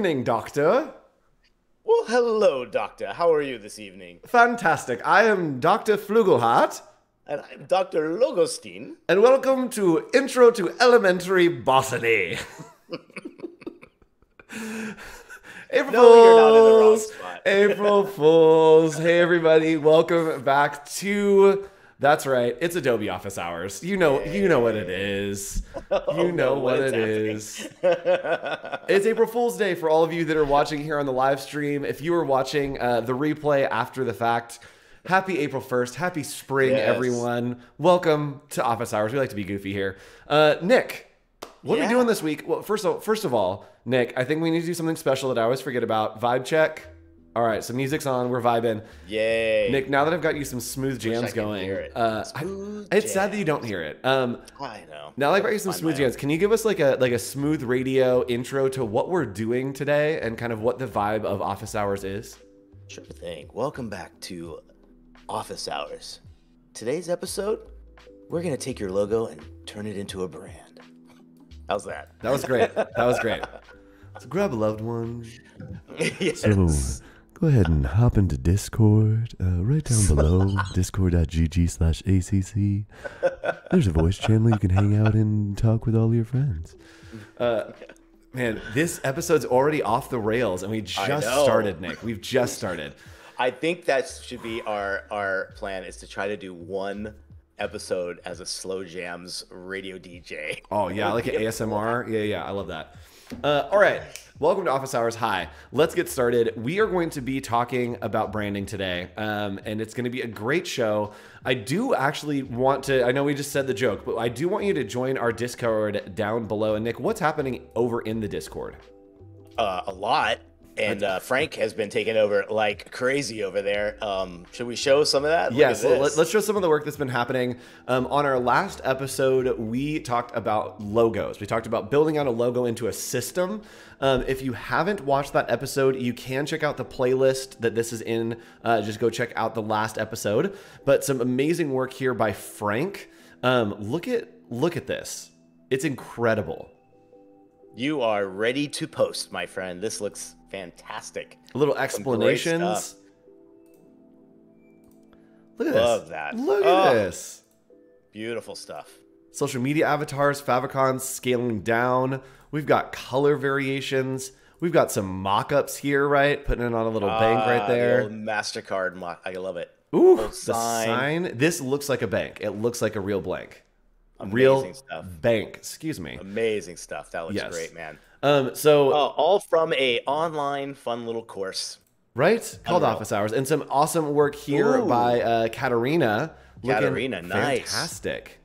evening, Doctor. Well, hello, Doctor. How are you this evening? Fantastic. I am Dr. Flugelhart, And I'm Dr. Logostein. and welcome to Intro to Elementary Botany. April No, you're not in the wrong Fools! spot. April Fools! Hey, everybody! Welcome back to. That's right. It's Adobe Office Hours. You know, you know what it is. You know no, what what it is. It's April Fool's Day for all of you that are watching here on the live stream. If you are watching uh, the replay after the fact, happy April 1st. Happy spring, Yes. everyone. Welcome to Office Hours. We like to be goofy here. Uh, Nick, what are we doing this week? Well, first of, first of all, Nick, I think we need to do something special that I always forget about. Vibe check. All right, so music's on. We're vibing. Yay. Nick, now that I've got you some smooth jams I could going, hear it. uh, I- Smooth it's sad that you don't hear it. Um, I know. now that I've got you some smooth my jams, can you give us like a like a smooth radio intro to what we're doing today and kind of what the vibe of office hours is? Sure thing. Welcome back to Office Hours. Today's episode, we're going to take your logo and turn it into a brand. How's that? That was great. That was great. So grab a loved one. yes. So go ahead and hop into Discord, uh, right down below, discord.gg slash ACC. There's a voice channel you can hang out and talk with all your friends. Man, this episode's already off the rails and we just started, Nick. We've just started. I think that should be our our plan is to try to do one episode as a slow jams radio DJ. Oh yeah, like an ASMR. Yeah, yeah, I love that. Uh, all right, welcome to Office Hours. Hi, let's get started. We are going to be talking about branding today, um, and it's going to be a great show. I do actually want to. I know we just said the joke, but I do want you to join our Discord down below. And Nick, what's happening over in the Discord? Uh, a lot. And uh, Frank has been taking over like crazy over there. Um, should we show some of that? Yeah, so let, let's show some of the work that's been happening. Um, on our last episode, we talked about logos. We talked about building out a logo into a system. Um, if you haven't watched that episode, you can check out the playlist that this is in. Uh, just go check out the last episode. But some amazing work here by Frank. Um, look at look at this. It's incredible. You are ready to post, my friend. This looks fantastic. Little explanations. Look at Love this. that. Look at Oh. this. Beautiful stuff. social media avatars, favicons scaling down. We've got color variations. We've got some mock-ups here, right? Putting it on a little bank Ah, right there. old Mastercard. mo- I love it. Ooh, the sign. sign. This looks like a bank. It looks like a real blank. real stuff. bank. Excuse me. Amazing stuff. That looks Yes. great, man. Um, so Oh, all from a online fun little course. right, called office hours, and some awesome work here Ooh. by uh, Katarina. Katarina, nice. fantastic.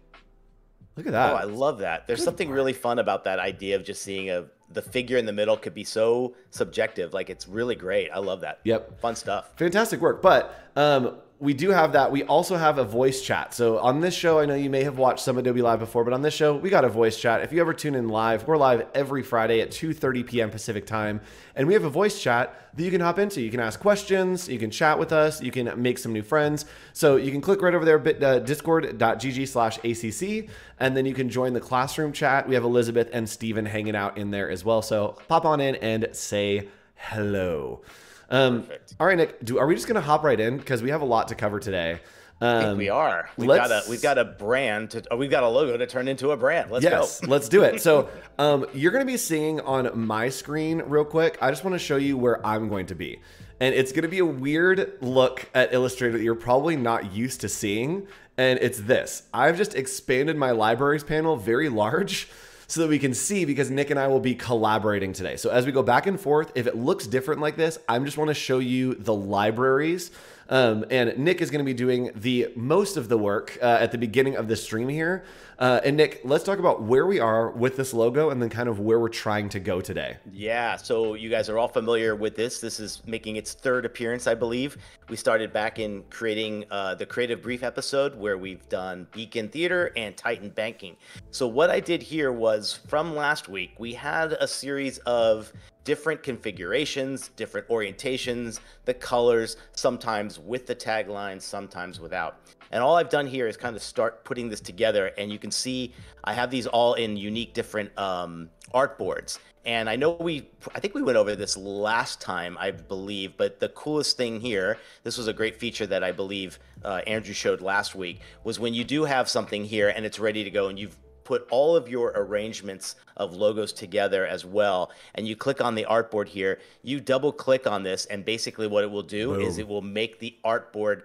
Look at that. Oh, I love that. There's something really fun about that idea of just seeing a the figure in the middle could be so subjective. Like it's really great. I love that. Yep. Fun stuff. Fantastic work. But um, we do have that. We also have a voice chat. So on this show, I know you may have watched some Adobe Live before, but on this show, we got a voice chat. If you ever tune in live, we're live every Friday at 2:30 p.m. Pacific time, and we have a voice chat that you can hop into. You can ask questions, you can chat with us, you can make some new friends. So you can click right over there, uh, discord.gg/acc, and then you can join the classroom chat. We have Elizabeth and Steven hanging out in there as well. So pop on in and say hello. Um, Perfect. all right, Nick. Do are we just gonna hop right in because we have a lot to cover today? I Um, think we are. We've got a we've got a brand to oh, we've got a logo to turn into a brand. Let's yes, go. let's do it. So, um, you're gonna be seeing on my screen real quick. I just want to show you where I'm going to be, and it's gonna be a weird look at Illustrator that you're probably not used to seeing. And it's this. I've just expanded my libraries panel very large. So that we can see because Nick and I will be collaborating today. So as we go back and forth, if it looks different like this, I'm just want to show you the libraries Um, and Nick is going to be doing the most of the work uh, at the beginning of the stream here. Uh, and Nick, let's talk about where we are with this logo and then kind of where we're trying to go today. Yeah, so you guys are all familiar with this. This is making its third appearance, I believe. We started back in creating uh, the Creative Brief episode where we've done Beacon Theater and Titan Banking. So, what I did here was from last week, we had a series of different configurations, different orientations, the colors, sometimes with the tagline, sometimes without. And all I've done here is kind of start putting this together. And you can see I have these all in unique different um, art boards. And I know we, I think we went over this last time, I believe. But the coolest thing here, this was a great feature that I believe uh, Andrew showed last week, was when you do have something here and it's ready to go and you've put all of your arrangements of logos together as well and you click on the artboard here you double click on this and basically what it will do Boom. is it will make the artboard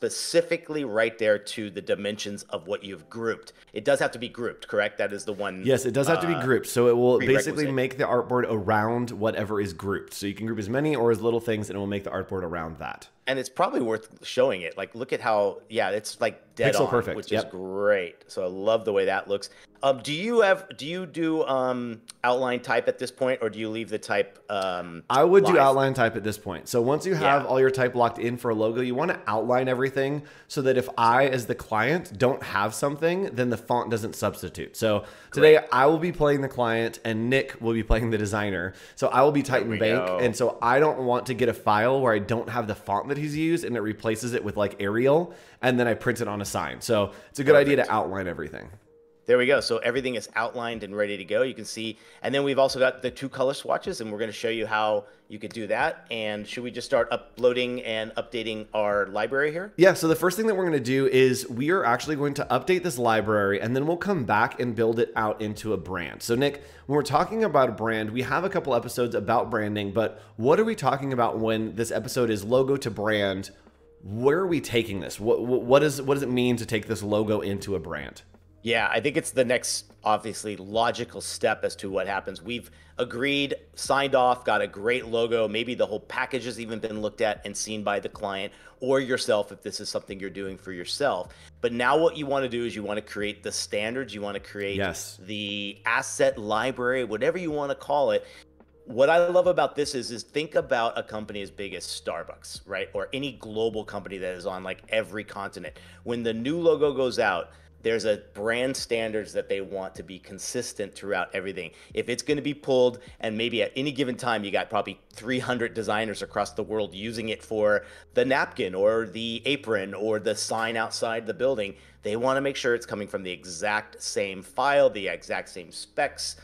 specifically right there to the dimensions of what you've grouped. It does have to be grouped, correct? That is the one. Yes, it does have uh, to be uh, grouped. So it will basically make the artboard around whatever is grouped. So you can group as many or as little things, and it will make the artboard around that and it's probably worth showing it. Like, look at how, yeah, it's like dead Pixel on, perfect. which yep. is great. So I love the way that looks. Um, do you have, do you do um, outline type at this point, or do you leave the type? Um, I would live? do outline type at this point. So once you have yeah. all your type locked in for a logo, you want to outline everything so that if I, as the client, don't have something, then the font doesn't substitute. So today great. I will be playing the client, and Nick will be playing the designer. So I will be Titan Bank, go. and so I don't want to get a file where I don't have the font that he's used and it replaces it with like Arial and then I print it on a sign. So it's a good Perfect. idea to outline everything. There we go. So everything is outlined and ready to go. You can see, and then we've also got the two color swatches, and we're going to show you how you could do that. And should we just start uploading and updating our library here? Yeah. So the first thing that we're going to do is we are actually going to update this library, and then we'll come back and build it out into a brand. So Nick, when we're talking about a brand, we have a couple episodes about branding, but what are we talking about when this episode is logo to brand? Where are we taking this? What what is what does it mean to take this logo into a brand? Yeah, I think it's the next, obviously, logical step as to what happens. We've agreed, signed off, got a great logo. Maybe the whole package has even been looked at and seen by the client or yourself if this is something you're doing for yourself. But now, what you want to do is you want to create the standards, you want to create yes. the asset library, whatever you want to call it. What I love about this is, is think about a company as big as Starbucks, right? Or any global company that is on like every continent. When the new logo goes out, there's a brand standards that they want to be consistent throughout everything. If it's going to be pulled, and maybe at any given time you got probably 300 designers across the world using it for the napkin or the apron or the sign outside the building, they want to make sure it's coming from the exact same file, the exact same specs.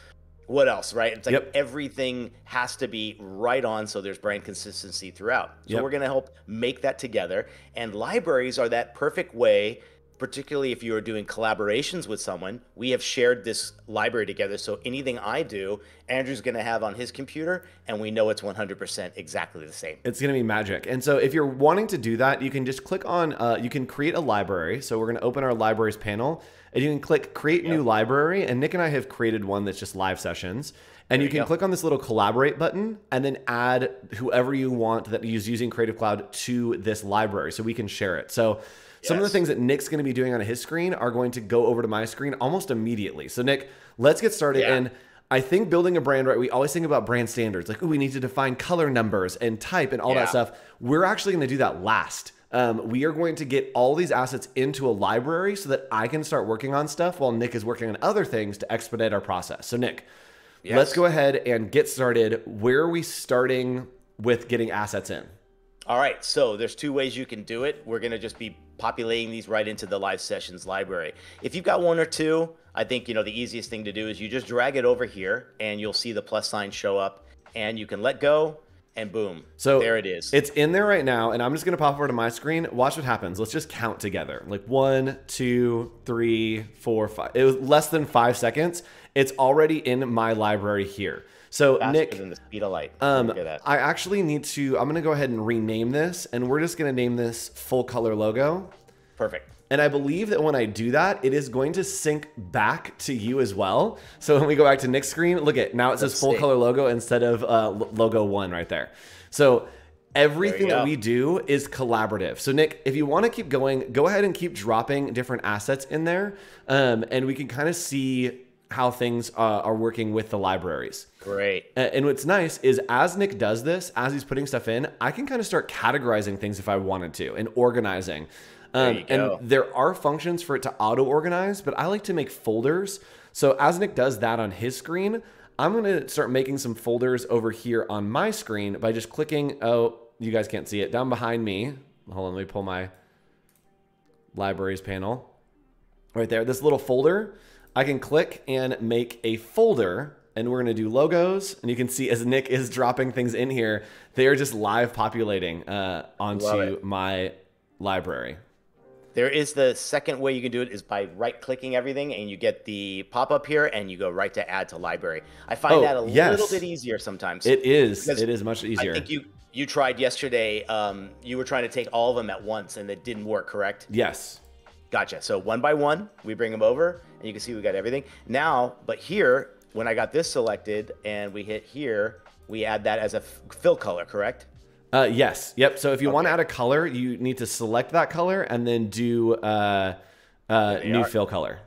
What else, right? It's like yep. everything has to be right on so there's brand consistency throughout. So yep. we're going to help make that together. And libraries are that perfect way particularly if you are doing collaborations with someone, we have shared this library together. So anything I do, Andrew's going to have on his computer, and we know it's 100% exactly the same. It's going to be magic. And so if you're wanting to do that, you can just click on, uh, you can create a library. So we're going to open our libraries panel, and you can click create yep. new library. And Nick and I have created one that's just live sessions. And you, you, can go. click on this little collaborate button and then add whoever you want that is using Creative Cloud to this library so we can share it. So some of the things that Nick's going to be doing on his screen are going to go over to my screen almost immediately. So, Nick, let's get started. Yeah. And I think building a brand, right? We always think about brand standards, like, oh, we need to define color numbers and type and all yeah. that stuff. We're actually going to do that last. Um, we are going to get all these assets into a library so that I can start working on stuff while Nick is working on other things to expedite our process. So, Nick, yes. let's go ahead and get started. Where are we starting with getting assets in? All right, so there's two ways you can do it. We're going to just be populating these right into the live sessions library. If you've got one or two, I think you know the easiest thing to do is you just drag it over here and you'll see the plus sign show up and you can let go and boom. So there it is. It's in there right now, and I'm just gonna pop over to my screen. Watch what happens. Let's just count together. Like one, two, three, four, five. It was less than five seconds. It's already in my library here. So Faster Nick, than the speed of light. Um, I actually need to. I'm gonna go ahead and rename this, and we're just gonna name this full color logo. Perfect. And I believe that when I do that, it is going to sync back to you as well. So when we go back to Nick's screen, look at now it says full color logo instead of uh, logo one right there. So everything that we do is collaborative. So Nick, if you want to keep going, go ahead and keep dropping different assets in there, um, and we can kind of see how things uh, are working with the libraries. Great. And what's nice is as Nick does this, as he's putting stuff in, I can kind of start categorizing things if I wanted to and organizing. Um, and there are functions for it to auto organize, but I like to make folders. So as Nick does that on his screen, I'm going to start making some folders over here on my screen by just clicking, oh, you guys can't see it, down behind me. Hold on, let me pull my libraries panel. Right there, this little folder, I can click and make a folder and we're going to do logos. And you can see as Nick is dropping things in here, they are just live populating uh, onto my library. There is the second way you can do it is by right clicking everything and you get the pop up here and you go right to add to library. I find Oh, that a yes. little bit easier sometimes. It is. It is much easier. I think you you tried yesterday. Um, you were trying to take all of them at once and it didn't work, correct? yes. Gotcha. So one by one, we bring them over, and you can see we got everything. Now, but here, when I got this selected and we hit here, we add that as a fill color, correct? Uh, yes. Yep. So if you want to add a color, you need to select that color and then do uh, uh, new are. fill color.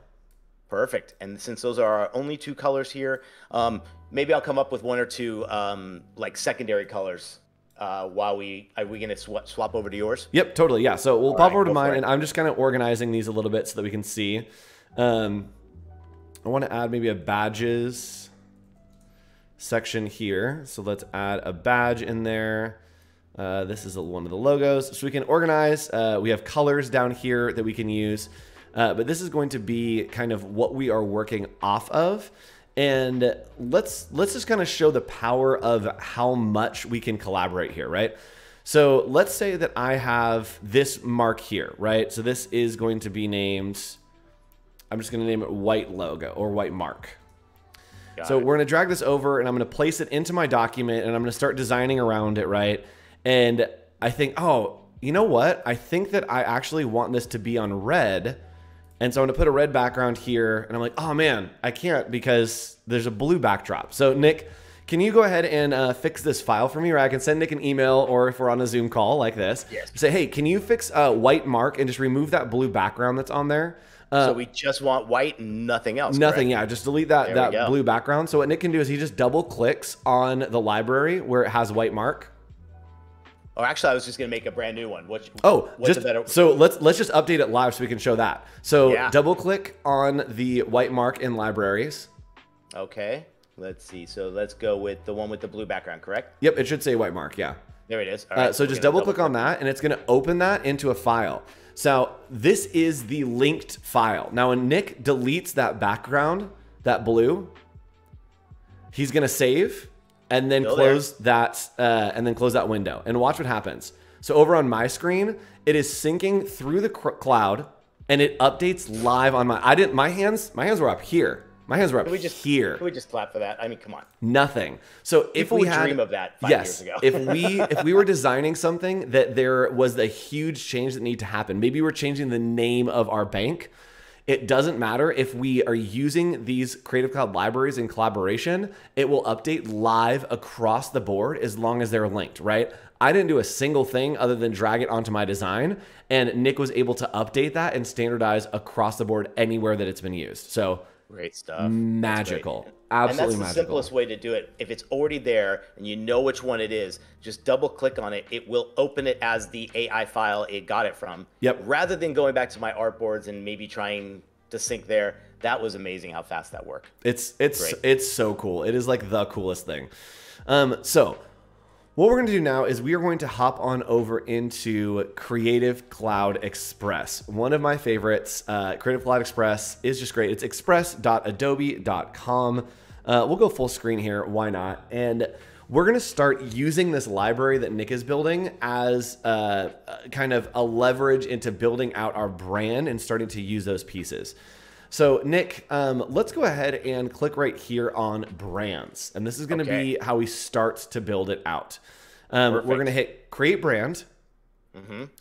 Perfect. And since those are our only two colors here, um, maybe I'll come up with one or two um, like secondary colors uh, while we are we gonna sw- swap over to yours? Yep, totally. Yeah. So we'll pop right, over to mine, and I'm just kind of organizing these a little bit so that we can see. Um, I want to add maybe a badges section here. So let's add a badge in there. Uh, this is one of the logos. So we can organize. Uh, we have colors down here that we can use. Uh, but this is going to be kind of what we are working off of. And let's let's just kind of show the power of how much we can collaborate here, right? So let's say that I have this mark here, right? So this is going to be named, I'm just going to name it white logo or white mark. Got So it. we're going to drag this over and I'm going to place it into my document and I'm going to start designing around it, right? And I think, oh, you know what? I think that I actually want this to be on red. And so I'm to put a red background here and I'm like, oh man, I can't because there's a blue backdrop. So Nick, can you go ahead and uh, fix this file for me? Or I can send Nick an email or if we're on a Zoom call like this, Yes. say, hey, can you fix uh, white mark and just remove that blue background that's on there? Uh, so we just want white and nothing else. Nothing, correct? yeah. Just delete that There that blue background. So what Nick can do is he just double clicks on the library where it has white mark. Or actually, I was just gonna make a brand new one. Which Oh, what's just a better? so let's let's just update it live so we can show that. So Yeah. double click on the white mark in libraries. Okay, let's see. So let's go with the one with the blue background, correct? Yep, it should say white mark. Yeah. There it is. All Uh, so just gonna double click on that, and it's going to open that into a file. So this is the linked file. Now, when Nick deletes that background, that blue, he's going to save and then Still there. close that, uh, and then close that window. And watch what happens. So over on my screen, it is syncing through the cr- cloud, and it updates live on my. I didn't. My hands. My hands were up here. My hands were up Can we just here Can we just clap for that? I mean, come on. nothing. So if People we had dream of that five yes, years ago. if we if we were designing something that there was a huge change that needed to happen, maybe we're changing the name of our bank. It doesn't matter if we are using these Creative Cloud libraries in collaboration. It will update live across the board as long as they're linked, right? I didn't do a single thing other than drag it onto my design, and Nick was able to update that and standardize across the board anywhere that it's been used. So Great stuff. That's great. magical, and absolutely that's the magical. simplest way to do it. If it's already there and you know which one it is, just double click on it. It will open it as the AI file it got it from. Yep. Rather than going back to my artboards and maybe trying to sync there, that was amazing how fast that worked. It's it's Great. it's so cool. It is like the coolest thing. Um, so what we're going to do now is we are going to hop on over into Creative Cloud Express. One of my favorites, uh, Creative Cloud Express is just great. It's express.adobe.com. Uh, we'll go full screen here. Why not? And we're going to start using this library that Nick is building as uh, uh, kind of a leverage into building out our brand and starting to use those pieces. So, Nick, um, let's go ahead and click right here on brands. And this is going to Okay. be how we start to build it out. Um, we're going to hit create brand.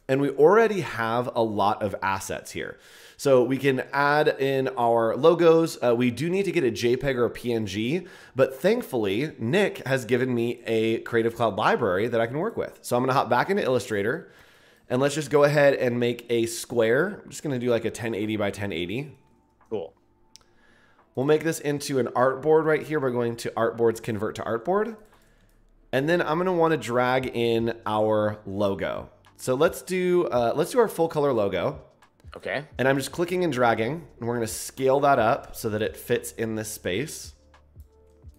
And we already have a lot of assets here. So we can add in our logos. Uh, we do need to get a JPEG or a PNG, but thankfully, Nick has given me a Creative Cloud library that I can work with. So I'm going to hop back into Illustrator and let's just go ahead and make a square. I'm just going to do like a 1080 by 1080. We'll make this into an artboard right here by going to artboards convert to artboard. And then I'm gonna wanna drag in our logo. So let's do, uh, let's do our full color logo. Okay. And I'm just clicking and dragging and we're gonna scale that up so that it fits in this space.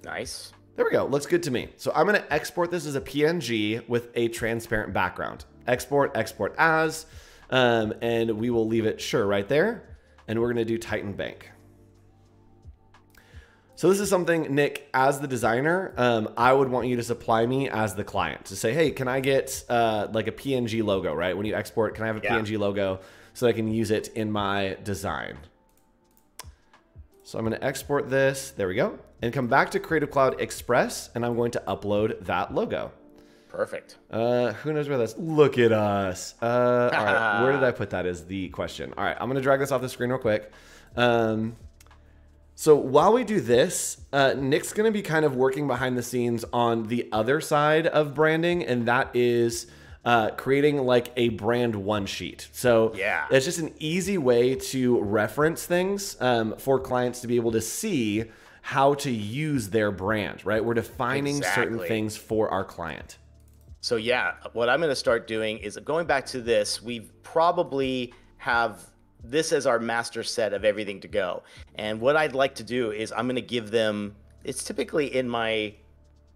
Nice. There we go. Looks good to me. So I'm going to export this as a PNG with a transparent background. Export, export as, um, and we will leave it sure right there. And we're going to do Titan Bank. So this is something, Nick, as the designer, um, I would want you to supply me as the client to say, hey, can I get uh, like a PNG logo, right? When you export, can I have a Yeah. PNG logo so I can use it in my design? So I'm going to export this. There we go. And come back to Creative Cloud Express, and I'm going to upload that logo. Perfect. Uh, who knows where that's? Look at us. Uh, all right, where did I put that? Is the question. All right, I'm gonna drag this off the screen real quick. Um, so while we do this, uh, Nick's gonna be kind of working behind the scenes on the other side of branding, and that is uh, creating like a brand one sheet. So Yeah. it's just an easy way to reference things um, for clients to be able to see how to use their brand. Right, we're defining certain things for our client. So yeah, what I'm going to start doing is going back to this. We probably have this is our master set of everything to go. And what I'd like to do is I'm going to give them. It's typically in my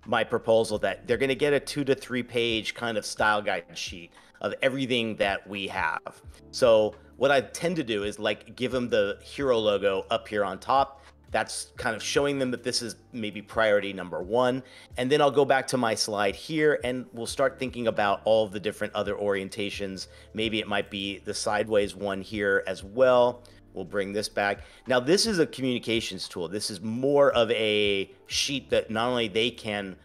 my proposal that they're going to get a two to three page kind of style guide sheet of everything that we have. So what I tend to do is like give them the hero logo up here on top. That's kind of showing them that this is maybe priority number one. And then I'll go back to my slide here and we'll start thinking about all the different other orientations. Maybe it might be the sideways one here as well. We'll bring this back. Now, this is a communications tool. This is more of a sheet that not only they can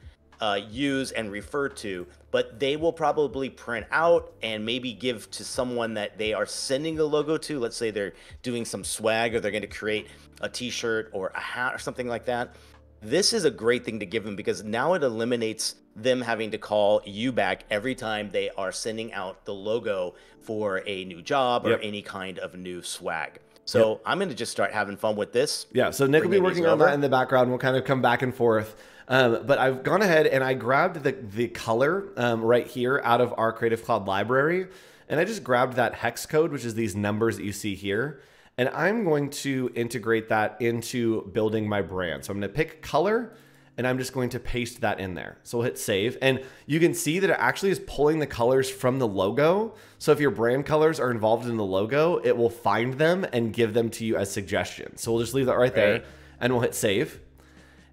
uh, use and refer to, but they will probably print out and maybe give to someone that they are sending the logo to. Let's say they're doing some swag or they're going to create a t shirt or a hat or something like that. This is a great thing to give them because now it eliminates them having to call you back every time they are sending out the logo for a new job or Yep. any kind of new swag. So I'm going to just start having fun with this. Yeah, so Nick will be working on that in the background. We'll kind of come back and forth. Um, but I've gone ahead and I grabbed the, the color um, right here out of our Creative Cloud library. And I just grabbed that hex code, which is these numbers that you see here. And I'm going to integrate that into building my brand. So I'm going to pick color and I'm just going to paste that in there. So we'll hit save. And you can see that it actually is pulling the colors from the logo. So if your brand colors are involved in the logo, it will find them and give them to you as suggestions. So we'll just leave that right there Right. and we'll hit save.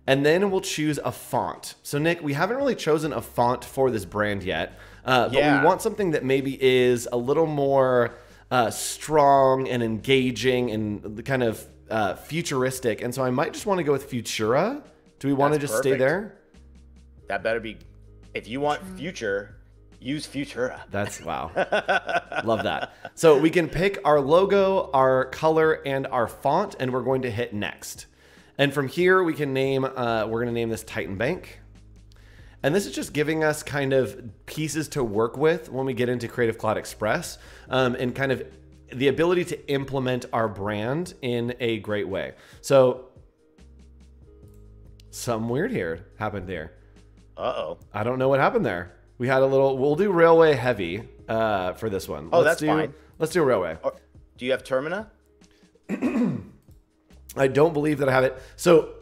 And then we'll choose a font. So Nick, we haven't really chosen a font for this brand yet, uh, but Yeah. we want something that maybe is a little more uh, strong and engaging and kind of uh, futuristic. And so I might just want to go with Futura. Do we want to That's just stay there? That better be, if you want future, use Futura. That's wow. Love that. So we can pick our logo, our color, and our font, and we're going to hit next. And from here, we can name, uh, we're going to name this Titan Bank. And this is just giving us kind of pieces to work with when we get into Creative Cloud Express um, and kind of the ability to implement our brand in a great way. So, something weird here happened there. Uh oh. I don't know what happened there. We had a little. We'll do Raleway heavy uh, for this one. Oh, let's that's do, fine. Let's do Raleway. Or, do you have Termina? I don't believe that I have it. So,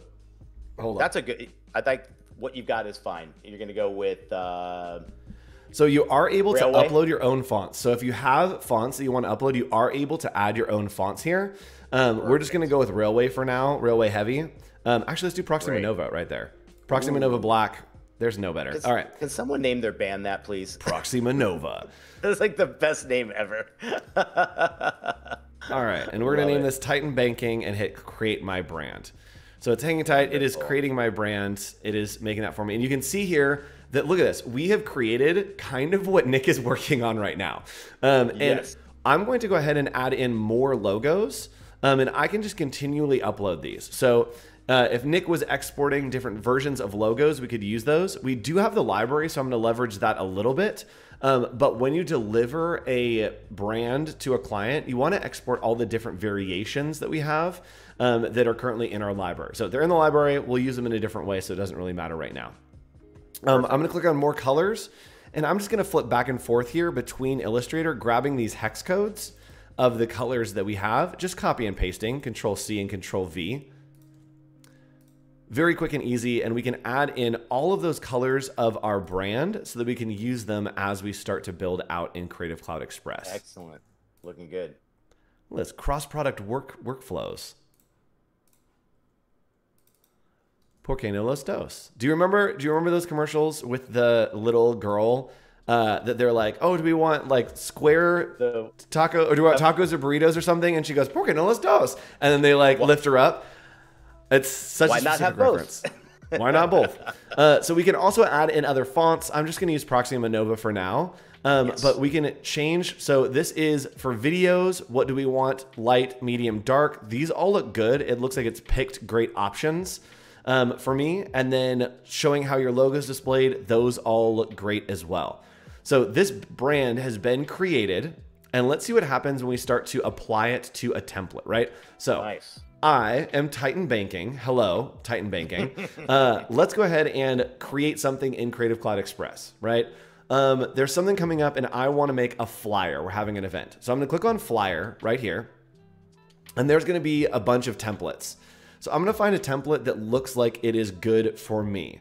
hold on. That's a good. I think what you've got is fine. You're going to go with. Uh, So you are able to upload your own fonts. So if you have fonts that you want to upload, you are able to add your own fonts here. Um, we're just going to go with Raleway for now. Raleway heavy. Um, actually, let's do Proxima Great. Nova right there. Proxima Nova Black. There's no better. All right. Can someone name their band that, please? Proxima Nova. That's like the best name ever. All right, and we're gonna name it. this Titan Banking and hit create my brand. So it's hanging tight. It is creating my brand. It is making that for me. And you can see here that look at this. We have created kind of what Nick is working on right now. Um, and Yes. I'm going to go ahead and add in more logos, um, and I can just continually upload these. So uh, if Nick was exporting different versions of logos, we could use those. We do have the library, so I'm going to leverage that a little bit. Um, but when you deliver a brand to a client, you want to export all the different variations that we have um, that are currently in our library. So they're in the library, we'll use them in a different way, so it doesn't really matter right now. Um, I'm going to click on more colors, and I'm just going to flip back and forth here between Illustrator, grabbing these hex codes of the colors that we have, just copy and pasting, Control C and Control V. very quick and easy, and we can add in all of those colors of our brand so that we can use them as we start to build out in Creative Cloud Express. Excellent. Looking good. Let's cross-product work workflows. Porque no los dos. Do you remember? Do you remember those commercials with the little girl uh, that they're like, "Oh, do we want like square The taco, or do we want tacos or burritos or something?" And she goes, "Porque no los dos," and then they like lift her up. It's such Why a not have both? Why not both? Uh, so we can also add in other fonts. I'm just going to use Proxima Nova for now. Um, But we can change. So this is for videos. What do we want? Light, medium, dark. These all look good. It looks like it's picked great options um, for me. And then showing how your logo is displayed. Those all look great as well. So this brand has been created. And let's see what happens when we start to apply it to a template, right? So Nice. I am Titan Banking. Hello, Titan Banking. uh, let's go ahead and create something in Creative Cloud Express, right? Um, there's something coming up and I want to make a flyer. We're having an event. So I'm going to click on flyer right here. And there's going to be a bunch of templates. So I'm going to find a template that looks like it is good for me.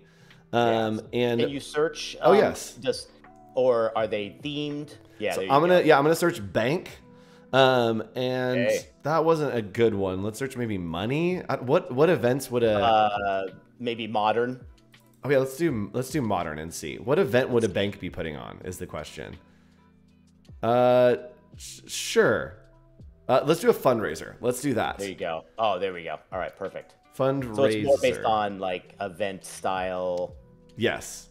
Um, and Can you search? Oh, um, yes. Just or are they themed? Yeah. you I'm gonna go. yeah, I'm gonna search bank. Um, and Okay. that wasn't a good one. Let's search maybe money. What what events would a Uh, maybe modern. Oh yeah, let's do let's do modern and see what event would a bank be putting on is the question. Uh, sh- sure. Uh, let's do a fundraiser. Let's do that. There you go. Oh, there we go. All right, perfect. Fundraiser. So it's more based on like event style. yes.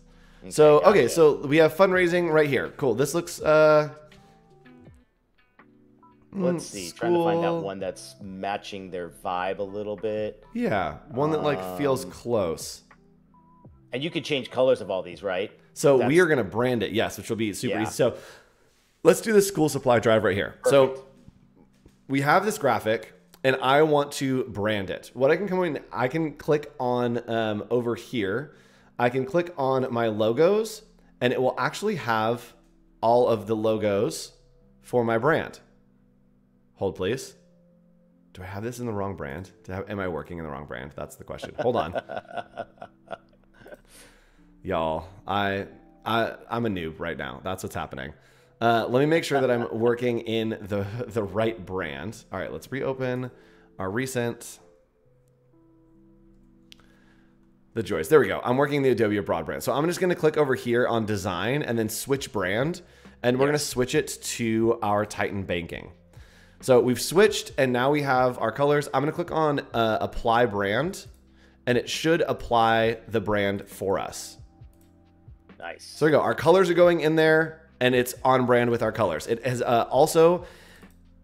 So okay, so we have fundraising right here. Cool. This looks uh. Let's mm, see. Trying to find that one that's matching their vibe a little bit. Yeah, one that like feels Um, close. And you can change colors of all these, right? So we are going to brand it, yes, which will be super Yeah. easy. So let's do the school supply drive right here. So we have this graphic, and I want to brand it. What I can come in, I can click on um, over here. I can click on my logos, and it will actually have all of the logos for my brand. Hold, please. Do I have this in the wrong brand? Have- am I working in the wrong brand? That's the question. Hold on. Y'all, I, I, I'm a noob right now. That's what's happening. Uh, let me make sure that I'm working in the the right brand. All right, let's reopen our recent. The joys. There we go. I'm working in the Adobe Abroad brand. So I'm just going to click over here on design and then switch brand. And we're going to switch it to our Titan Banking. So we've switched and now we have our colors. I'm going to click on uh, apply brand and it should apply the brand for us. Nice. So there we go. Our colors are going in there and it's on brand with our colors. It is uh, also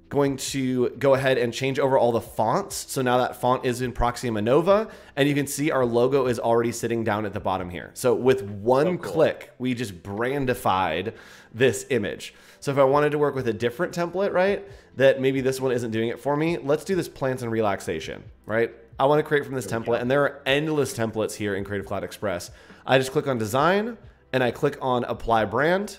going to go ahead and change over all the fonts. So now that font is in Proxima Nova and you can see our logo is already sitting down at the bottom here. So with one cool. click, we just brandified this image. So if I wanted to work with a different template, right, that maybe this one isn't doing it for me, let's do this plants and relaxation, right? I want to create from this template and there are endless templates here in Creative Cloud Express. I just click on design and I click on apply brand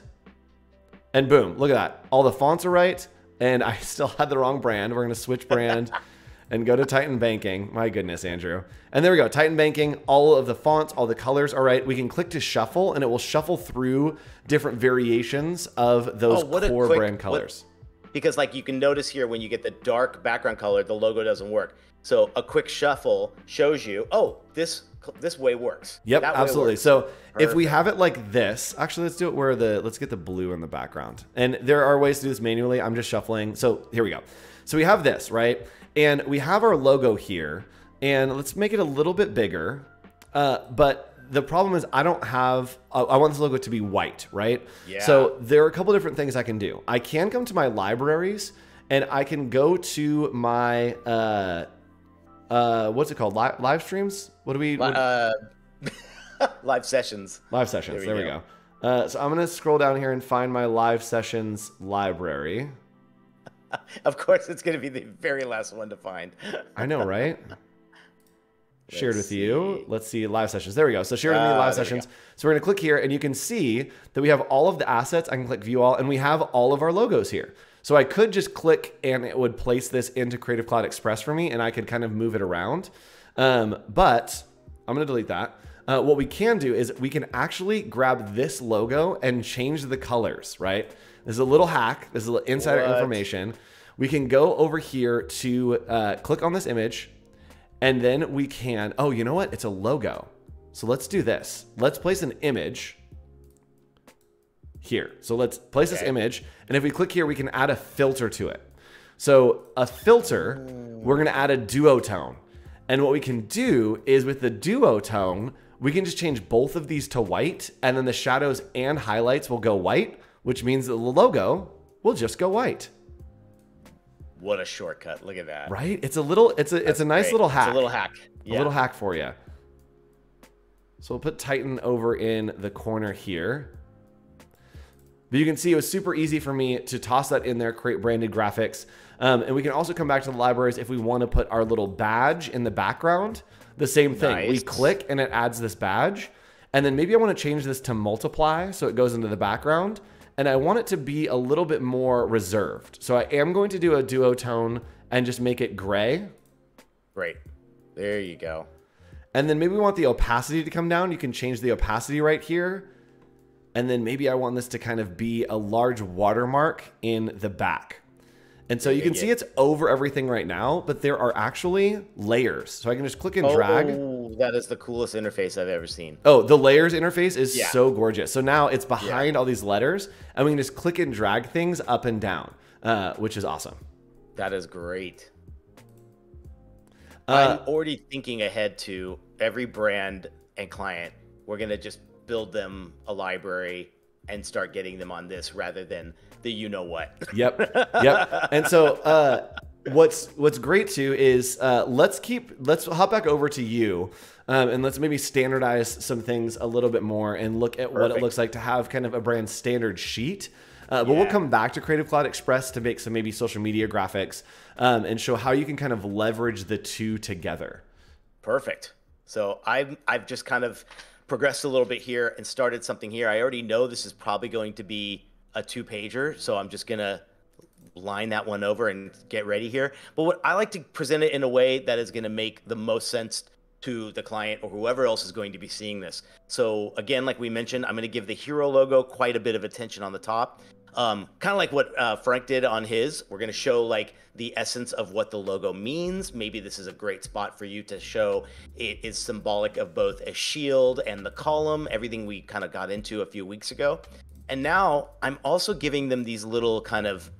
and boom, look at that. All the fonts are right, and I still had the wrong brand. We're going to switch brand and go to Titan Banking. My goodness, Andrew. And there we go. Titan Banking, all of the fonts, all the colors All right. We can click to shuffle, and it will shuffle through different variations of those Oh, what core quick- brand what- colors. because like you can notice here when you get the dark background color, the logo doesn't work. So a quick shuffle shows you, oh, this this way works. Yep, That absolutely. works. So if we have it like this, actually, let's do it where the let's get the blue in the background. And there are ways to do this manually. I'm just shuffling. So here we go. So we have this right, and we have our logo here, and let's make it a little bit bigger. Uh, but the problem is I don't have. I want this logo to be white, right? Yeah. So there are a couple different things I can do. I can come to my libraries, and I can go to my. Uh, uh, what's it called? Live, live streams? What do we? what- uh, live sessions. Live sessions. There There we, we go. Uh, so I'm gonna scroll down here and find my live sessions library. Of course, it's going to be the very last one to find. I know, right? Shared Let's with you. see. Let's see live sessions. There we go. So shared with me Ah, live there we sessions. So we're gonna click here, and you can see that we have all of the assets. I can click view all, and we have all of our logos here. So I could just click, and it would place this into Creative Cloud Express for me, and I could kind of move it around. Um, but I'm going to delete that. Uh, what we can do is we can actually grab this logo and change the colors, right? This is a little hack. This is a little insider What? information. We can go over here to uh, click on this image, and then we can, oh, you know what? It's a logo. So let's do this. Let's place an image here. So let's place this image. And if we click here, we can add a filter to it. So a filter, we're going to add a duotone. And what we can do is with the duotone, we can just change both of these to white. And then the shadows and highlights will go white, which means that the logo will just go white. What a shortcut. Look at that. Right? It's a little, it's a, it's a nice Great. little hack. It's a little hack. Yeah. A little hack for you. So we'll put Titan over in the corner here. But you can see it was super easy for me to toss that in there, create branded graphics. Um, and we can also come back to the libraries if we want to put our little badge in the background. The same thing. Nice. We click and it adds this badge. And then maybe I want to change this to multiply so it goes into the background. And I want it to be a little bit more reserved. So I am going to do a duotone and just make it gray. Great. There you go. And then maybe we want the opacity to come down. You can change the opacity right here. And then maybe I want this to kind of be a large watermark in the back. And so you can yeah. see it's over everything right now, but there are actually layers. So I can just click and drag. Oh, that is the coolest interface I've ever seen. Oh, the layers interface is Yeah. so gorgeous. So now it's behind all these letters, and we can just click and drag things up and down, uh, which is awesome. That is great. Uh, I'm already thinking ahead to every brand and client. We're gonna just build them a library and start getting them on this rather than the you know what. Yep. Yep. And so uh what's what's great too is uh let's keep let's hop back over to you um, and let's maybe standardize some things a little bit more and look at what it looks like to have kind of a brand standard sheet. Uh, but we'll come back to Creative Cloud Express to make some maybe social media graphics um, and show how you can kind of leverage the two together. Perfect. So I've I've just kind of progressed a little bit here and started something here. I already know this is probably going to be a two pager, so I'm just gonna line that one over and get ready here. But what I like to present it in a way that is gonna make the most sense to the client or whoever else is going to be seeing this. So again, like we mentioned, I'm gonna give the hero logo quite a bit of attention on the top. Um, kind of like what uh, Frank did on his. We're going to show like the essence of what the logo means. Maybe this is a great spot for you to show it is symbolic of both a shield and the column, everything we kind of got into a few weeks ago. And now I'm also giving them these little kind of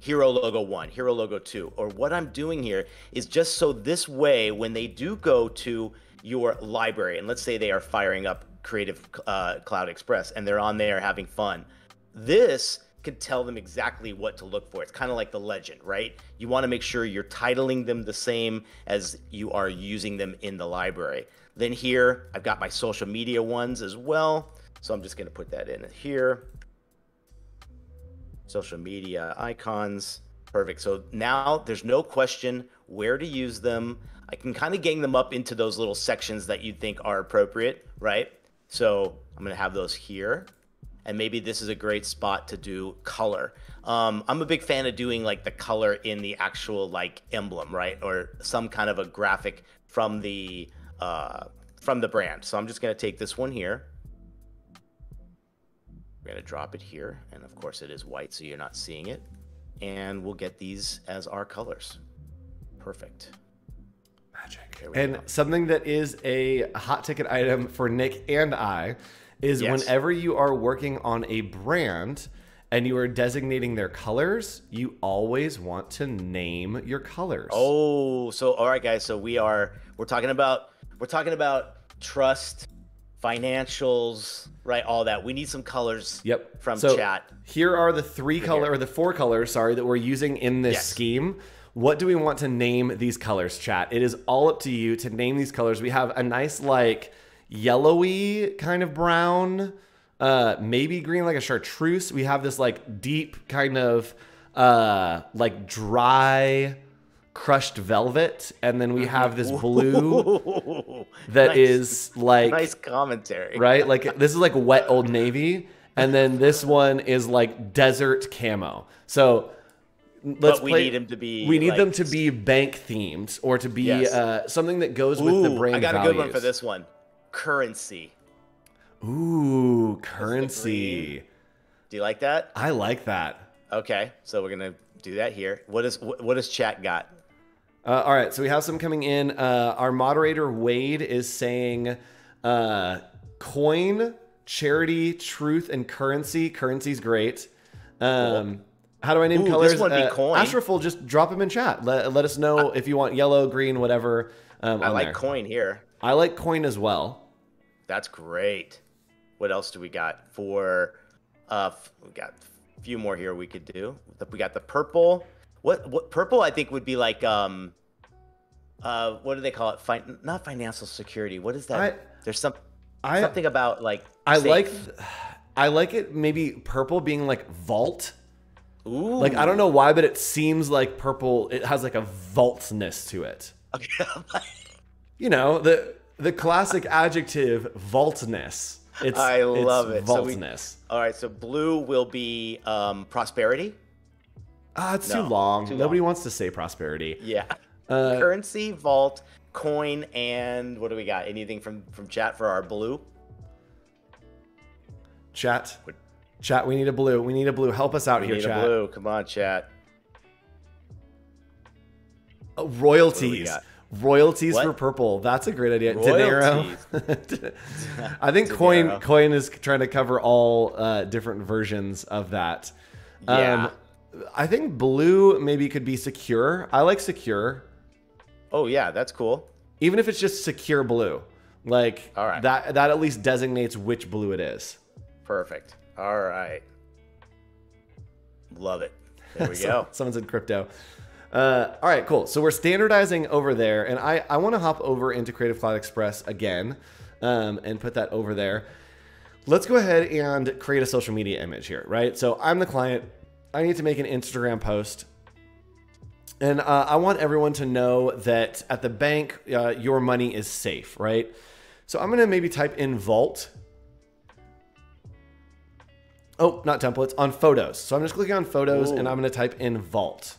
hero logo one, hero logo two. Or what I'm doing here is just so this way, when they do go to your library, and let's say they are firing up Creative uh, Cloud Express and they're on there having fun, this can tell them exactly what to look for. It's kind of like the legend, right? You want to make sure you're titling them the same as you are using them in the library. Then here, I've got my social media ones as well. So I'm just going to put that in here social media icons. Perfect. So now there's no question where to use them. I can kind of gang them up into those little sections that you think are appropriate, right? So I'm going to have those here. And maybe this is a great spot to do color. Um, I'm a big fan of doing like the color in the actual like emblem, right? Or some kind of a graphic from the uh, from the brand. So I'm just going to take this one here. We're to drop it here. And of course, it is white, so you're not seeing it. And we'll get these as our colors. Perfect. Magic. And go. something that is a hot ticket item for Nick and I is Yes. whenever you are working on a brand and you are designating their colors, you always want to name your colors. Oh, so all right, guys. So we are we're talking about we're talking about trust, financials, right? All that. We need some colors. Yep. From So chat. Here are the three color here. or the four colors, sorry, that we're using in this Yes. scheme. What do we want to name these colors, chat? It is all up to you to name these colors. We have a nice like yellowy kind of brown, uh maybe green like a chartreuse. We have this like deep kind of uh like dry crushed velvet and then we have this blue that Nice. is like nice commentary. right? Like this is like wet old navy, and then this one is like desert camo. So let's But we play- need 'em to be, We need like, them to be bank themed or to be Yes. uh, something that goes with the brand I got values. a good one for this one. Currency. Ooh, currency. Do you like that? I like that. Okay, so we're gonna do that here. What is what, what does chat got? Uh, all right, so we have some coming in. Uh, our moderator Wade is saying, uh, coin, charity, truth, and currency. Currency's great. Um, how do I name Ooh, this colors? one be uh, coin. Ashraful, just drop them in chat. Let, let us know if you want yellow, green, whatever. Um, I like there. coin here. I like coin as well. That's great. What else do we got for? Uh, we got a few more here we could do. We got the purple. What what purple? I think would be like um, uh, what do they call it? Fin- not financial security. What is that? I- There's some I something about like. I safe. like I like it maybe purple being like vault. Ooh. Like I don't know why, but it seems like purple. It has like a vaultness to it. Okay. You know the the classic adjective vaultness. It's I love it's it. So we- Vaultness. All right. So blue will be um, prosperity. ah, it's No, too long. too Nobody long. wants to say prosperity. Yeah. Uh, Currency, vault, coin, and what do we got? Anything from from chat for our blue? chat, chat. We need a blue. We need a blue. Help us out We here, need chat. a blue. Come on, chat. Uh, royalties. Royalties What? for purple. That's a great idea. Royalties. I think coin Dinero. coin is trying to cover all uh, different versions of that. Yeah. Um, I think blue maybe could be secure. I like secure, Oh yeah, that's cool. even if it's just secure blue. Like All right. that that at least designates which blue it is. Perfect. All right. Love it. There we go. Someone said crypto. Uh, all right, cool. So we're standardizing over there, and I, I want to hop over into Creative Cloud Express again um, and put that over there. Let's go ahead and create a social media image here, right? So I'm the client. I need to make an Instagram post. And uh, I want everyone to know that at the bank, uh, your money is safe, right? So I'm going to maybe type in Vault. Oh, not templates, on photos. So I'm just clicking on photos and I'm going to type in Vault.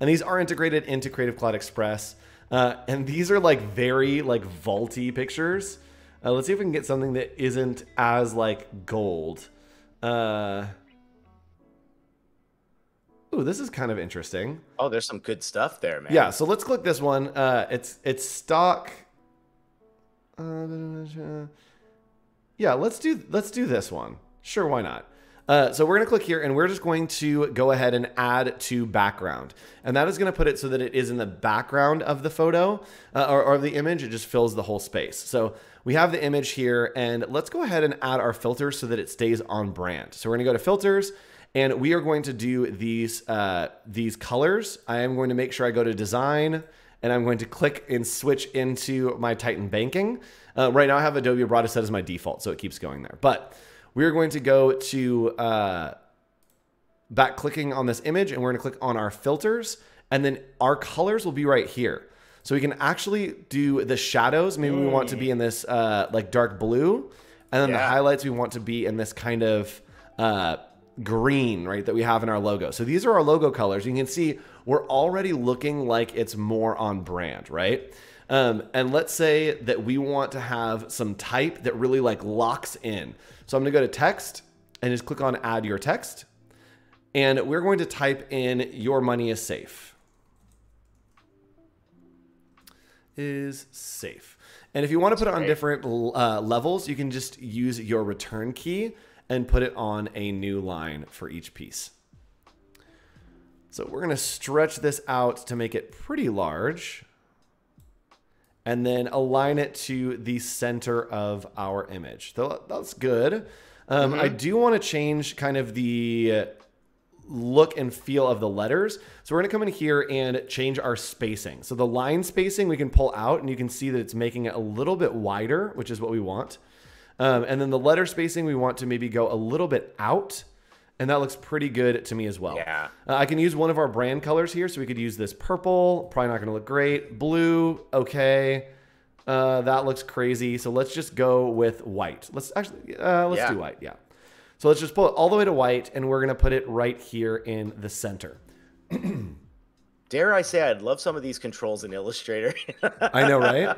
And these are integrated into Creative Cloud Express. Uh, and these are like very like vaulty pictures. Uh, let's see if we can get something that isn't as like gold. Uh, ooh, this is kind of interesting. Oh, there's some good stuff there, man. Yeah, so let's click this one. Uh, it's it's stock. Uh, yeah, let's do let's do this one. Sure, why not? Uh, so we're gonna click here, and we're just going to go ahead and add to background, and that is gonna put it so that it is in the background of the photo uh, or, or the image. It just fills the whole space. So we have the image here, and let's go ahead and add our filters so that it stays on brand. So we're gonna go to filters, and we are going to do these uh, these colors. I am going to make sure I go to design and I'm going to click and switch into my Titan banking. Uh, right now I have Adobe Abrata set as my default, so it keeps going there. But we're going to go to uh, back clicking on this image and we're gonna click on our filters and then our colors will be right here. So we can actually do the shadows. Maybe we want to be in this uh, like dark blue and then the highlights we want to be in this kind of uh, green, right, that we have in our logo. So these are our logo colors. You can see we're already looking like it's more on brand, right? Um, and let's say that we want to have some type that really like locks in. So I'm gonna go to text and just click on add your text. And we're going to type in your money is safe. Is safe. And if you want to put it on different uh, levels, you can just use your return key and put it on a new line for each piece. So we're going to stretch this out to make it pretty large and then align it to the center of our image. So that's good. Um, I do want to change kind of the look and feel of the letters. So we're going to come in here and change our spacing. So the line spacing we can pull out and you can see that it's making it a little bit wider, which is what we want. Um, and then the letter spacing we want to maybe go a little bit out. And that looks pretty good to me as well. Yeah. Uh, I can use one of our brand colors here. So we could use this purple, probably not going to look great. Blue, okay. Uh, that looks crazy. So let's just go with white. Let's actually, uh, let's Yeah. do white. Yeah. So let's just pull it all the way to white and we're going to put it right here in the center. Dare I say, I'd love some of these controls in Illustrator. I know, right?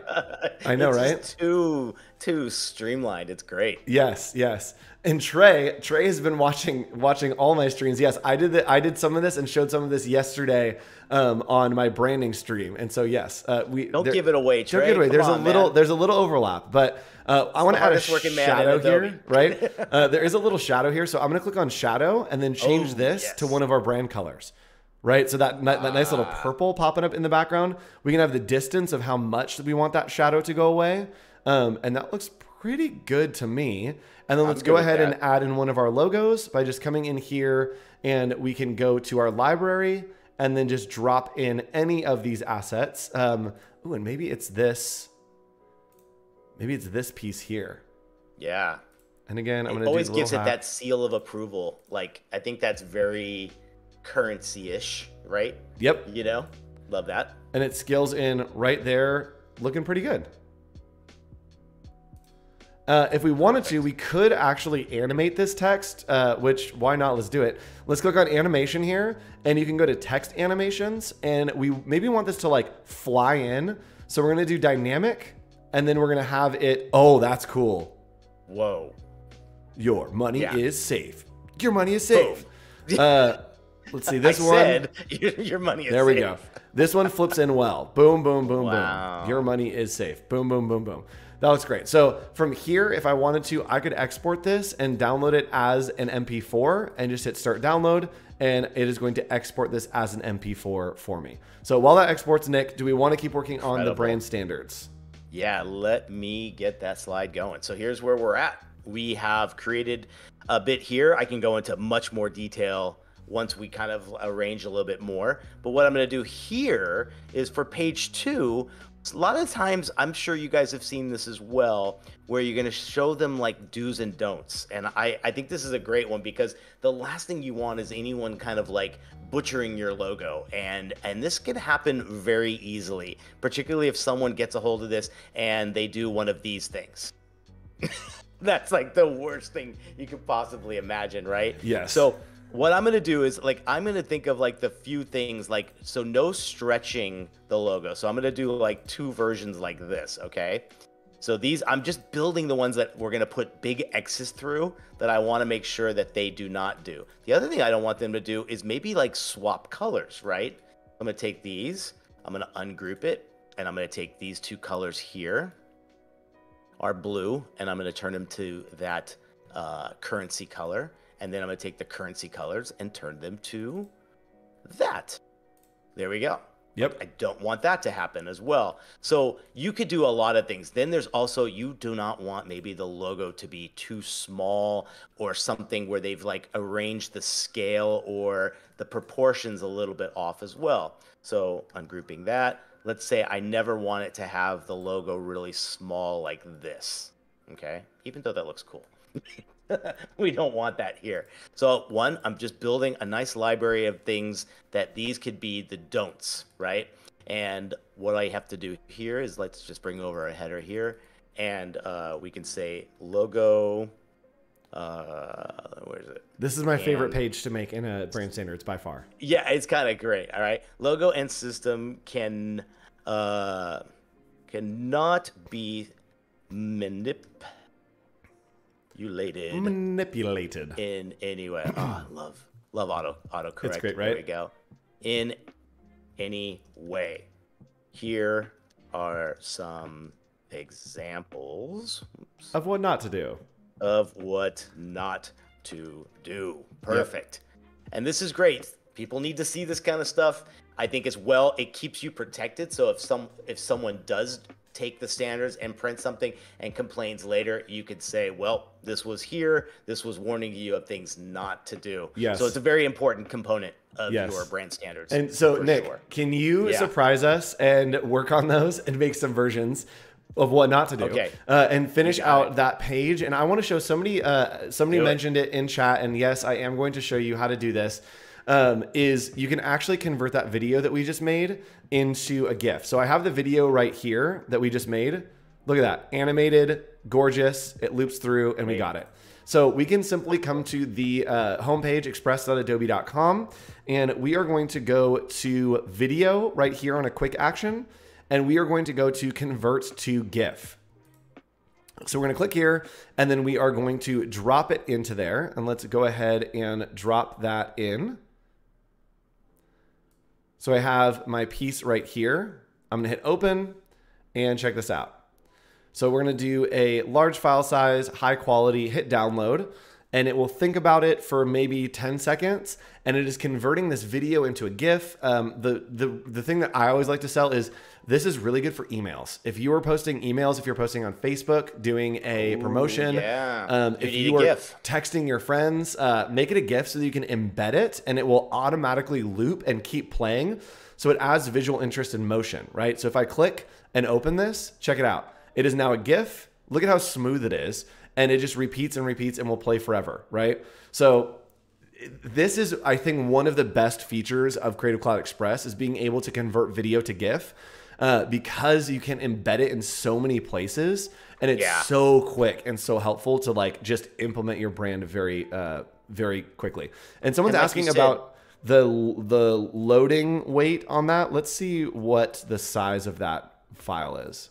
I know, right? Too too streamlined. It's great. Yes, yes. And Trey, Trey has been watching watching all my streams. Yes, I did the, I did some of this and showed some of this yesterday um, on my branding stream. And so yes, uh, we Don't there- give it away, Trey. Don't give it away. Come there's on, a little man. there's a little overlap, but uh, I want to add a hardest working man shadow here, right? uh, there is a little shadow here, so I'm going to click on shadow and then change Oh, this to one of our brand colors. Right, so that that nice little Ah. purple popping up in the background, we can have the distance of how much we want that shadow to go away, um, and that looks pretty good to me. And then let's go ahead and add in one of our logos by just coming in here and we can go to our library and then just drop in any of these assets. Um, ooh, and maybe it's this. Maybe it's this piece here. Yeah. And again, I'm It going to always gives it that seal of approval. Like I think that's very currency-ish, right? Yep. You know, love that. And it scales in right there, looking pretty good. Uh, if we wanted to, we could actually animate this text, uh, which why not? Let's do it. Let's click on animation here, and you can go to text animations, and we maybe want this to like fly in. So we're gonna do dynamic, and then we're gonna have it. Oh, that's cool. Whoa. Your money Yeah. is safe. Your money is safe. uh, let's see this I one. said your, money is There we safe. go. This one flips in well. Boom, boom, boom, Wow. boom. Your money is safe. Boom, boom, boom, boom. That looks great. So from here, if I wanted to, I could export this and download it as an MP4 and just hit start download. And it is going to export this as an MP4 for me. So while that exports, Nick, do we want to keep working on the brand standards? Yeah, let me get that slide going. So here's where we're at. We have created a bit here. I can go into much more detail once we kind of arrange a little bit more. But what I'm going to do here is for page two, a lot of times, I'm sure you guys have seen this as well, where you're going to show them like do's and don'ts. And I, I think this is a great one because the last thing you want is anyone kind of like butchering your logo. And, and this can happen very easily, particularly if someone gets a hold of this and they do one of these things. That's like the worst thing you could possibly imagine, right? Yes. So what I'm gonna do is like I'm gonna think of like the few things like so no stretching the logo. So I'm gonna do like two versions like this, okay? So these I'm just building the ones that we're gonna put big X's through that I want to make sure that they do not do. The other thing I don't want them to do is maybe like swap colors, right? I'm gonna take these, I'm gonna ungroup it, and I'm gonna take these two colors here, are blue, and I'm gonna turn them to that uh, currency color, and then I'm gonna take the currency colors and turn them to that. There we go. Yep. I don't want that to happen as well. So you could do a lot of things. Then there's also you do not want maybe the logo to be too small or something where they've like arranged the scale or the proportions a little bit off as well. So ungrouping that. Let's say I never want it to have the logo really small like this. Okay? Even though that looks cool. we don't want that here. So, one, I'm just building a nice library of things that these could be the don'ts, right? And what I have to do here is let's just bring over a header here, and uh, we can say logo. Uh, where is it? This is my favorite page to make in a brand standards by far. Yeah, it's kind of great. All right, logo and system can uh, cannot be manip manipulated Manipulated. in any way. Oh, I love love auto autocorrect. It's great, right? There we go. In any way. Here are some examples Of what not to do. of what not to do. Perfect. And this is great. People need to see this kind of stuff. I think as well it keeps you protected. So if some if someone does take the standards and print something and complains later, you could say, "Well, this was here. This was warning you of things not to do." Yes. So it's a very important component of Yes. your brand standards. And so, Nick, sure. can you Yeah. surprise us and work on those and make some versions of what not to do? Okay. Uh, and finish out it. that page. And I want to show somebody. Uh, somebody Do it. mentioned it in chat, and yes, I am going to show you how to do this. Um, is you can actually convert that video that we just made into a GIF. So I have the video right here that we just made. Look at that, animated, gorgeous. It loops through, and we got it. So we can simply come to the uh, homepage, express.adobe.com, and we are going to go to video right here on a quick action, and we are going to go to convert to GIF. So we're going to click here, and then we are going to drop it into there, and let's go ahead and drop that in. So I have my piece right here. I'm to hit open and check this out. So we're to do a large file size, high quality, hit download, and it will think about it for maybe 10 seconds, and it is converting this video into a GIF. Um, the, the, the thing that I always like to sell is this is really good for emails. If you are posting emails, if you're posting on Facebook, doing a promotion, yeah. um, You if you are GIF. texting your friends, uh, make it a GIF so that you can embed it and it will automatically loop and keep playing. So it adds visual interest and motion, right? So if I click and open this, check it out. It is now a GIF. Look at how smooth it is. And it just repeats and repeats and will play forever, right? So this is i think one of the best features of creative cloud express is being able to convert video to gif uh, because you can embed it in so many places and it's Yeah. so quick and so helpful to like just implement your brand very uh, very quickly and someone's And like asking said- about the the loading weight on that let's see what the size of that file is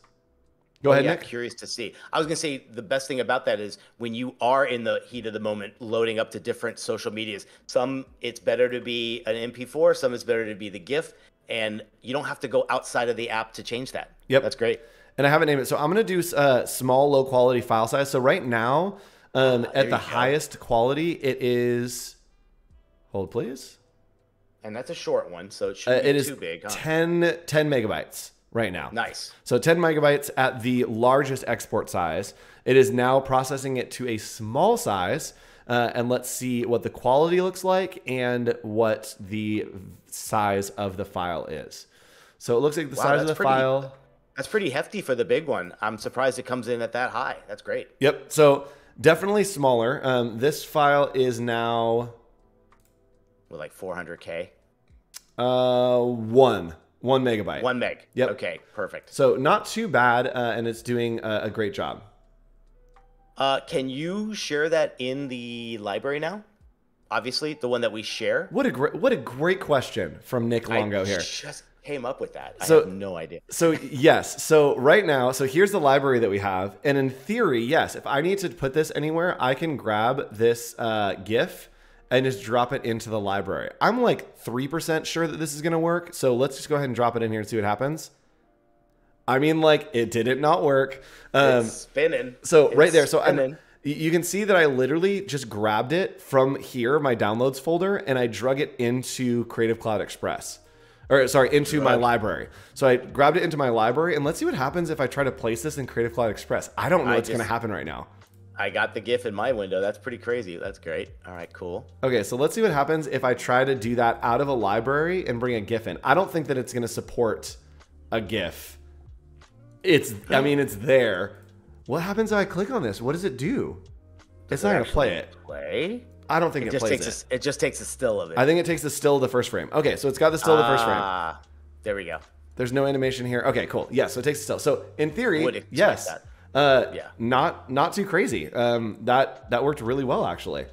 go ahead yeah, nick curious to see. I was gonna say the best thing about that is when you are in the heat of the moment, loading up to different social medias. Some it's better to be an MP4, some it's better to be the GIF, and you don't have to go outside of the app to change that. Yep. that's great. and I haven't named it. So I'm going to do uh, small, low quality file size. So right now, um, Ah, at the go. highest quality, it is. Hold please. And that's a short one, so it Uh, shouldn't it be is too big. Huh? 10, 10 megabytes right now. Nice. So 10 megabytes at the largest export size. It is now processing it to a small size. Uh, and let's see what the quality looks like and what the size of the file is. So it looks like the Wow, size of the pretty- file. That's pretty hefty for the big one. I'm surprised it comes in at that high. That's great. Yep. So definitely smaller. Um, this file is now With like 400k, uh, one one megabyte. one meg. Yep. Okay, perfect. So not too bad, uh, and it's doing a, a great job. Uh, can you share that in the library now? Obviously, the one that we share. What a great what a great question from Nick Longo I here. just came up with that. So- I have no idea. So yes, so right now, so here's the library that we have, and in theory, yes, if I need to put this anywhere, I can grab this uh, GIF and just drop it into the library. I'm like three percent sure that this is gonna work, so let's just go ahead and drop it in here and see what happens. I mean, like it didn't not work. Um, it's spinning. so It's right there, so I'm, you can see that I literally just grabbed it from here, my downloads folder, and I drug it into Creative Cloud Express. Or sorry, into my library. So I grabbed it into my library, and let's see what happens if I try to place this in Creative Cloud Express. I don't know I what's going to happen right now. I got the GIF in my window. That's pretty crazy. That's great. All right, cool. Okay, so let's see what happens if I try to do that out of a library and bring a GIF in. I don't think that it's going to support a GIF. It's, I mean, it's there. What happens if I click on this? What does it do? It's not going to play it. Play. I don't think it, It just plays takes it. a, it just takes a still of it. I think it takes the still of the first frame. Okay, so it's got the still of the first frame. Ah, there we go. There's no animation here. Okay, cool. Yeah, so it takes the still. So in theory, yes. that. Uh, Yeah. Not not too crazy. Um, that that worked really well actually.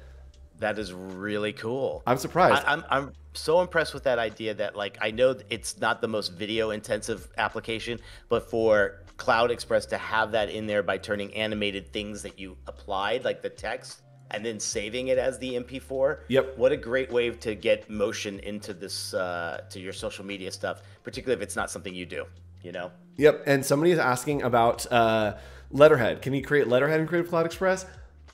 That is really cool. I'm surprised. I, I'm I'm so impressed with that idea that like I know it's not the most video intensive application, but for Cloud Express to have that in there by turning animated things that you applied, like the text, and then saving it as the MP4. Yep. What a great way to get motion into this uh, to your social media stuff, particularly if it's not something you do. You know. Yep. And somebody is asking about uh, letterhead. Can you create letterhead in Creative Cloud Express?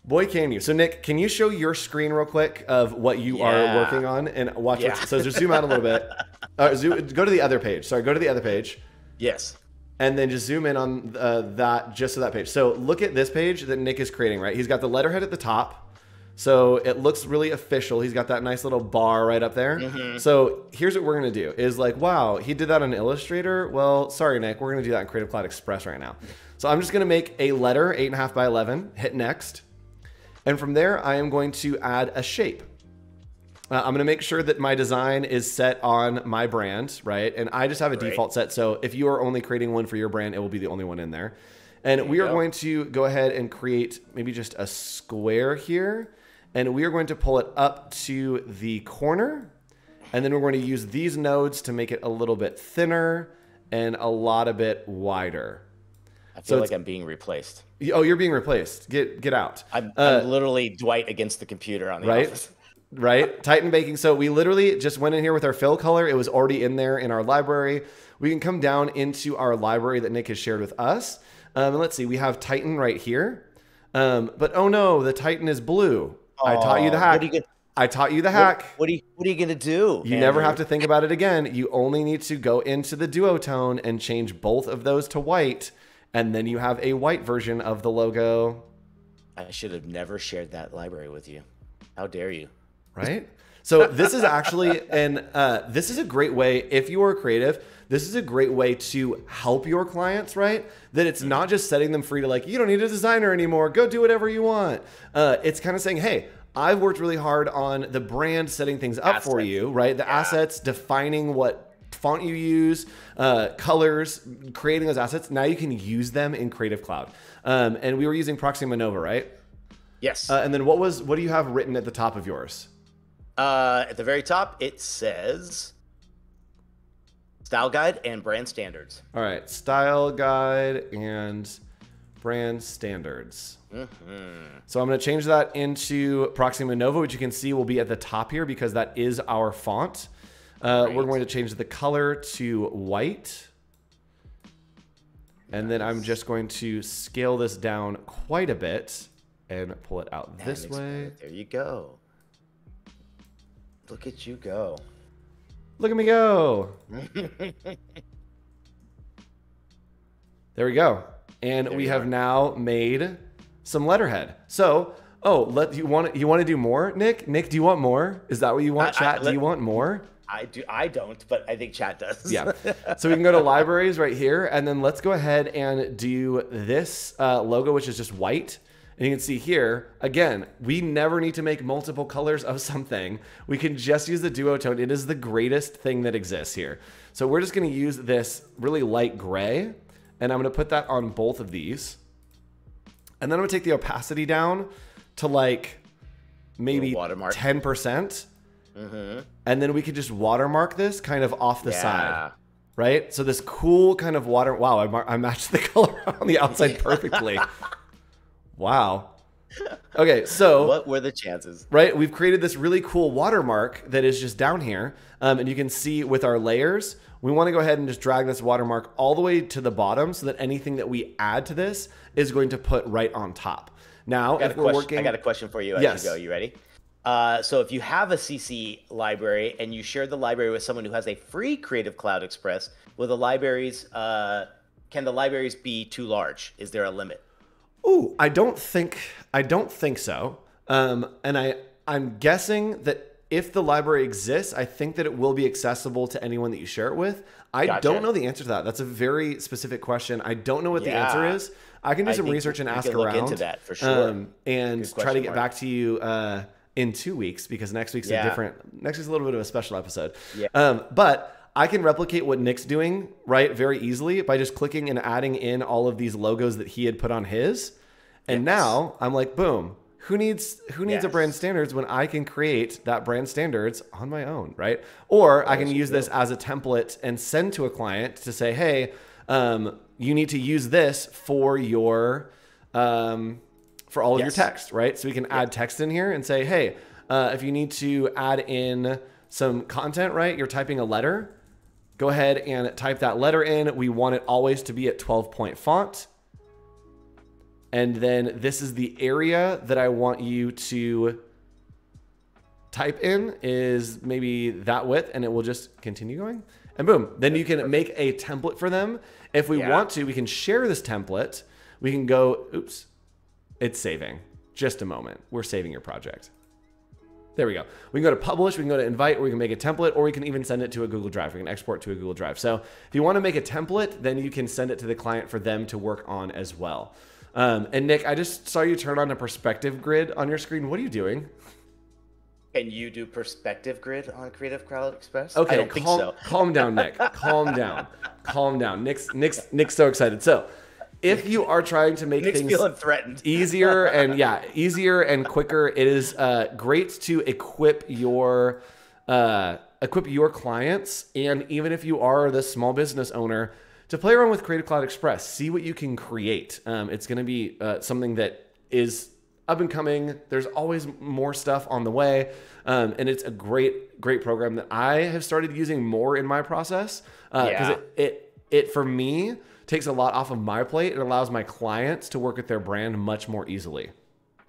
Boy, can you. So, Nick, can you show your screen real quick of what you are working on and watch Yeah. So, just zoom out a little bit. Uh, zoom, go to the other page. Sorry, go to the other page. Yes. and then just zoom in on uh, that just to that page. So look at this page that Nick is creating, right? He's got the letterhead at the top. So it looks really official. He's got that nice little bar right up there. Mm-hmm. So here's what we're going to do is like, wow, he did that on Illustrator. Well, sorry, Nick, we're going to do that in Creative Cloud Express right now. So I'm just going to make a letter, eight and a half by 11, hit next. And from there, I am going to add a shape. Uh, I'm going to make sure that my design is set on my brand, right? And I just have a Great. default set. So if you are only creating one for your brand, it will be the only one in there. And we are go. going to go ahead and create maybe just a square here. And we are going to pull it up to the corner. And then we're going to use these nodes to make it a little bit thinner and a lot a bit wider. I feel So like I'm being replaced. Oh, you're being replaced. Get get out. I'm, Uh, I'm literally Dwight against the computer on the right? office. right? Titan baking. So we literally just went in here with our fill color. It was already in there in our library. We can come down into our library that Nick has shared with us. Um, and let's see, we have Titan right here. Um, but oh no, the Titan is blue. I taught you the hack. you I taught you the hack. What are you What are you gonna do? You never have to think about it again. You only need to go into the duotone and change both of those to white, and then you have a white version of the logo, I should have never shared that library with you. How dare you? right? So this is actually, and uh, this is a great way if you are creative. This is a great way to help your clients, right? That it's not just setting them free to like, you don't need a designer anymore. Go do whatever you want. Uh, it's kind of saying, hey, I've worked really hard on the brand setting things up for you, right? The assets, defining what font you use, uh, colors, creating those assets. Now you can use them in Creative Cloud. Um, and we were using Proxima Nova, right? Yes. Uh, and then what was what do you have written at the top of yours? Uh, at the very top, it says style guide and brand standards. All right, style guide and brand standards. So I'm going to change that into Proxima Nova, which you can see will be at the top here because that is our font. Uh, We're going to change the color to white. And then I'm just going to scale this down quite a bit and pull it out That this way. There you go. Look at you go. Look at me go. there we go. And we have are. now made some letterhead. So, oh, let you want you want to do more, Nick? Nick, do you want more? Is that what you want, I- I- chat? do you want more? I do. I don't, but I think chat does. Yeah. So we can go to libraries right here, and then let's go ahead and do this uh, logo, which is just white. And you can see here, again, we never need to make multiple colors of something. We can just use the duotone. It is the greatest thing that exists here. So we're just going to use this really light gray, and I'm going to put that on both of these. And then I'm going to take the opacity down to like maybe 10%. Percent And then we could just watermark this kind of off the Yeah. side right? So this cool kind of water. Wow, I, mar- I matched the color on the outside perfectly. wow. Okay, so What were the chances? right, we've created this really cool watermark that is just down here, um, and you can see with our layers. We want to go ahead and just drag this watermark all the way to the bottom, so that anything that we add to this is going to put right on top. Now, I got, if a we're question, working, I got a question for you as Yes. you go. You ready? Uh, so if you have a CC library and you share the library with someone who has a free Creative Cloud Express, will the libraries uh, can the libraries be too large? Is there a limit? Ooh, I don't think I don't think so. Um, and I I'm guessing that if the library exists, I think that it will be accessible to anyone that you share it with. I Gotcha. don't know the answer to that. That's a very specific question. I don't know what the answer is. I can do I some research and ask around into that for sure. um, and try to get mark. back to you uh, in two weeks because next week's a different. Next week's a little bit of a special episode. Yeah. Um, but I can replicate what Nick's doing right very easily by just clicking and adding in all of these logos that he had put on his. And now I'm like, boom. Who needs who needs a brand standards when I can create that brand standards on my own, right? Or I can use this as a template and send to a client to say, hey, um, you need to use this for your um, for all of your text, right? So we can add text in here and say, hey, uh, if you need to add in some content, right? You're typing a letter. Go ahead and type that letter in. We want it always to be at 12 point font. And then this is the area that I want you to type in is maybe that width and it will just continue going. And boom, then you can make a template for them. If we Yeah. want to, we can share this template. We can go, oops, it's saving. Just a moment. We're saving your project. There we go. We can go to publish, we can go to invite, or we can make a template, or we can even send it to a Google Drive. We can export to a Google Drive. So if you want to make a template, then you can send it to the client for them to work on as well. Um, and Nick, I just saw you turn on a perspective grid on your screen. What are you doing? Can you do perspective grid on Creative Cloud Express? Okay, I don't think calm, so. calm down, Nick. calm down. Calm down. Nick's Nick's Nick's so excited. So if you are trying to make Nick's things feeling threatened. easier and yeah, easier and quicker, it is uh, great to equip your uh, equip your clients, and even if you are the small business owner, to play around with Creative Cloud Express, see what you can create. Um, it's going to be uh, something that is up and coming. There's always more stuff on the way, um, and it's a great, great program that I have started using more in my process because Yeah. it, it, it for me takes a lot off of my plate and allows my clients to work with their brand much more easily.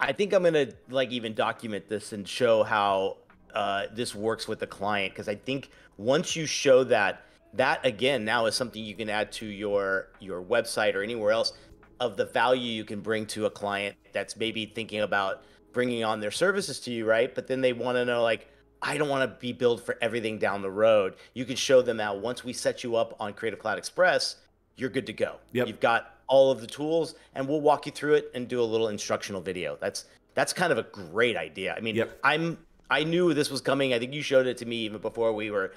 I think I'm gonna like even document this and show how uh, this works with the client because I think once you show that, that again now is something you can add to your your website or anywhere else of the value you can bring to a client that's maybe thinking about bringing on their services to you, right? But then they want to know like. I don't want to be billed for everything down the road. You can show them that once we set you up on Creative Cloud Express, you're good to go. Yep. You've got all of the tools and we'll walk you through it and do a little instructional video. That's that's kind of a great idea. I mean, Yep. I'm I knew this was coming. I think you showed it to me even before we were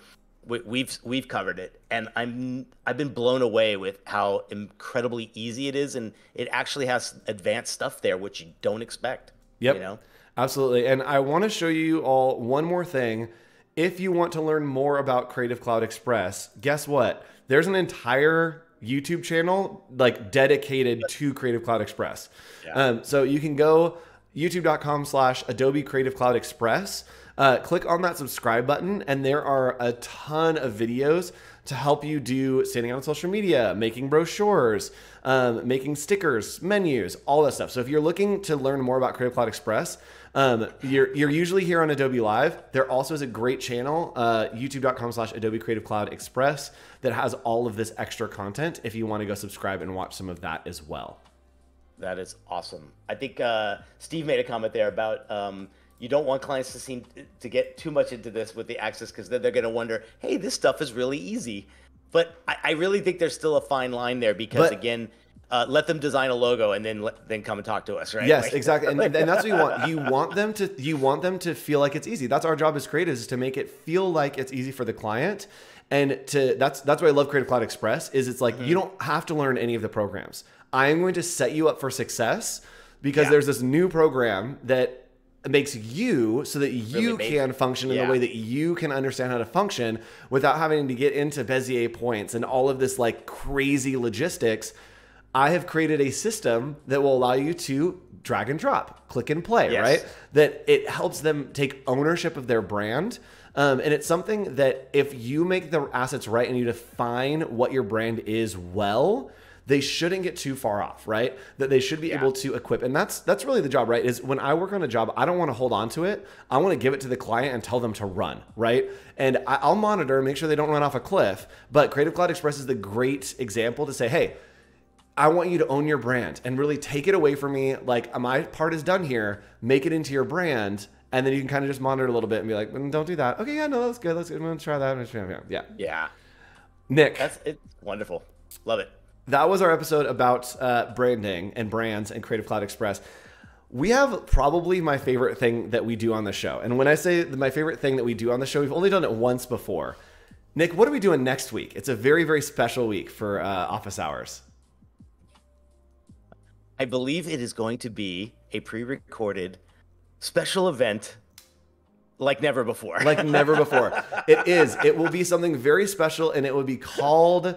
we, we've we've covered it and I'm I've been blown away with how incredibly easy it is and it actually has advanced stuff there which you don't expect. Yep. You know? Absolutely. And I want to show you all one more thing. If you want to learn more about Creative Cloud Express, guess what? There's an entire YouTube channel like dedicated to Creative Cloud Express. Um, so you can go youtube.com slash Adobe Creative Cloud Express. Uh, click on that subscribe button, and there are a ton of videos to help you do standing out on social media, making brochures, um, making stickers, menus, all that stuff. So if you're looking to learn more about Creative Cloud Express, um, you're, you're usually here on Adobe Live. There also is a great channel, uh, youtube.com slash Adobe Creative Cloud Express, that has all of this extra content if you want to go subscribe and watch some of that as well. That is awesome. I think uh, Steve made a comment there about um, you don't want clients to seem to get too much into this with the access because then they're going to wonder, hey, this stuff is really easy. But I, I really think there's still a fine line there because But- again, uh, let them design a logo and then let, then come and talk to us, right? Yes, Like- exactly, and, and that's what you want. You want them to you want them to feel like it's easy. That's our job as creatives is to make it feel like it's easy for the client, and to that's that's why I love Creative Cloud Express. Is it's like Mm-hmm. you don't have to learn any of the programs. I am going to set you up for success because Yeah. there's this new program that makes you so that you make- can function in yeah. the way that you can understand how to function without having to get into Bezier points and all of this like crazy logistics. I have created a system that will allow you to drag and drop, click and play, Yes. right? That it helps them take ownership of their brand. Um, and it's something that if you make the assets right and you define what your brand is well, they shouldn't get too far off, right? That they should be able to equip, and that's that's really the job, right? Is when I work on a job, I don't want to hold on to it. I want to give it to the client and tell them to run, right? And I, I'll monitor, make sure they don't run off a cliff. But Creative Cloud Express is the great example to say, hey, I want you to own your brand and really take it away from me. Like my part is done here. Make it into your brand, and then you can kind of just monitor a little bit and be like, mm, "Don't do that." Okay, yeah, no, that's good. Let's I'm gonna try that. Yeah, yeah. Yeah. Nick, That's it's wonderful. Love it. that was our episode about uh, branding and brands and Creative Cloud Express. We have probably my favorite thing that we do on the show, and when I say my favorite thing that we do on the show, we've only done it once before. Nick, what are we doing next week? It's a very, very special week for uh, office hours. I believe it is going to be a pre-recorded special event like never before. like never before. It is. It will be something very special, and it will be called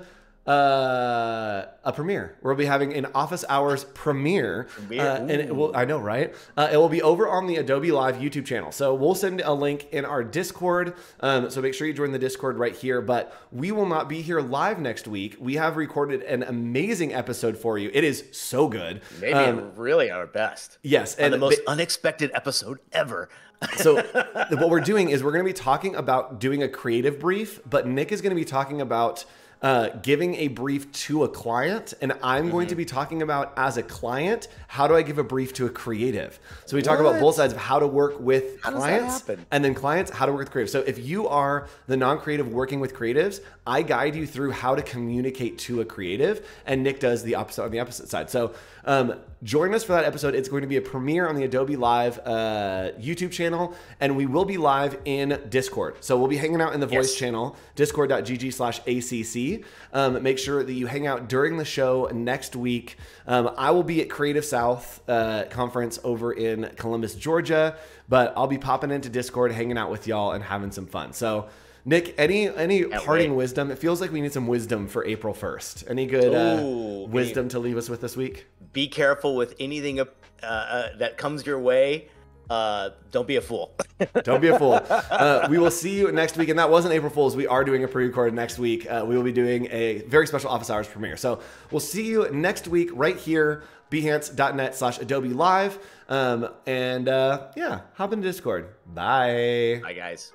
uh, a premiere. We'll be having an office hours premiere, Premiere, uh, and it will. I know, right? Uh, it will be over on the Adobe Live YouTube channel. So we'll send a link in our Discord. Um, so make sure you join the Discord right here. But we will not be here live next week. We have recorded an amazing episode for you. It is so good. Maybe Um, really our best. yes, And the most unexpected episode ever. so what we're doing is we're going to be talking about doing a creative brief, but Nick is going to be talking about uh, giving a brief to a client, and I'm going Mm-hmm. to be talking about as a client how do I give a brief to a creative. So we talk about both sides of how to work with How clients and then clients how to work with creatives. So if you are the non-creative working with creatives, I guide you through how to communicate to a creative, and Nick does the opposite on the opposite side. So um, join us for that episode. It's going to be a premiere on the Adobe Live uh, YouTube channel, and we will be live in Discord. So we'll be hanging out in the voice Yes. channel, discord.gg slash ACC. Um, make sure that you hang out during the show next week. Um, I will be at Creative South uh, conference over in Columbus, Georgia, but I'll be popping into Discord, hanging out with y'all, and having some fun. So. Nick, any any Can't parting wait. wisdom? It feels like we need some wisdom for April first. Any good uh, Ooh, any- wisdom to leave us with this week? Be careful with anything uh, uh, that comes your way. Uh, don't be a fool. Don't be a fool. Uh, we will see you next week. And that wasn't April Fool's. We are doing a pre recorded next week. Uh, we will be doing a very special office hours premiere. So we'll see you next week right here, behance.net slash Adobe Live. Um, and uh, yeah, hop into Discord. Bye. Bye, guys.